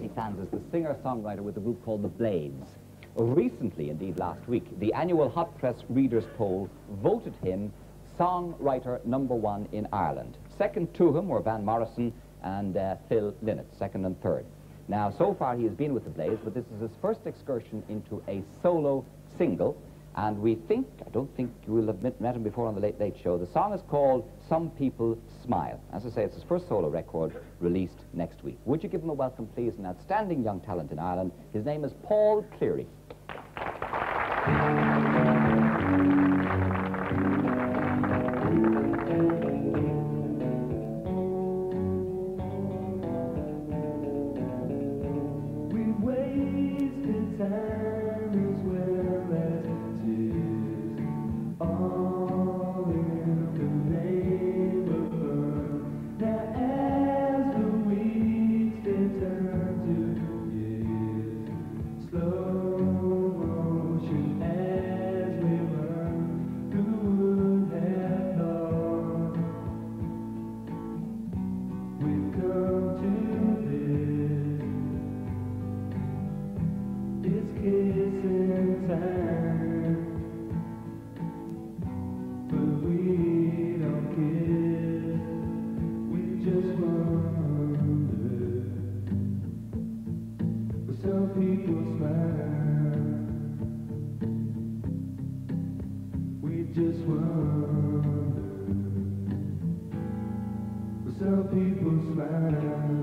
He stands as the singer-songwriter with a group called The Blades. Recently, indeed last week, the annual Hot Press Readers Poll voted him songwriter number one in Ireland. Second to him were Van Morrison and uh, Phil Lynott, second and third. Now, so far he has been with The Blades, but this is his first excursion into a solo single. And we think, I don't think you will have met, met him before on the Late Late Show. The song is called Some People Smile. As I say, it's his first solo record released next week. Would you give him a welcome, please? An outstanding young talent in Ireland. His name is Paul Cleary. people just wonder. Some people smile.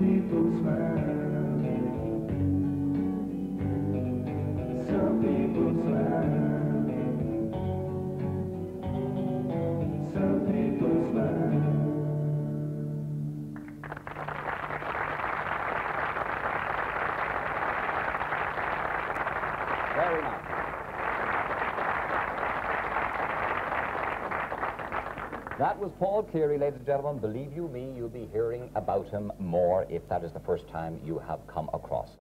people smile. Some people smile. Very nice. That was Paul Cleary, ladies and gentlemen. Believe you me, you'll be hearing about him more if that is the first time you have come across